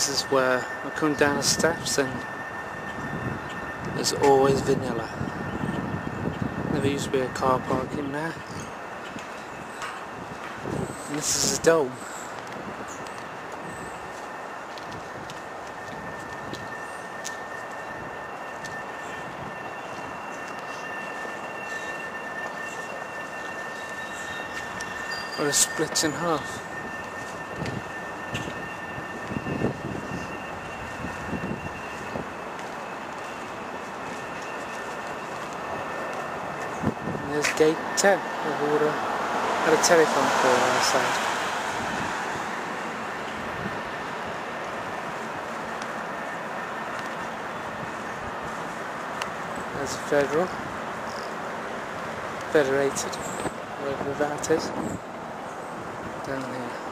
This is where I come down the steps and there's always vanilla. There used to be a car park in there. And this is a dome. Or it splits in half. There's gate 10 of water had a telephone pole outside. There's federal, federated, whatever that is, down here.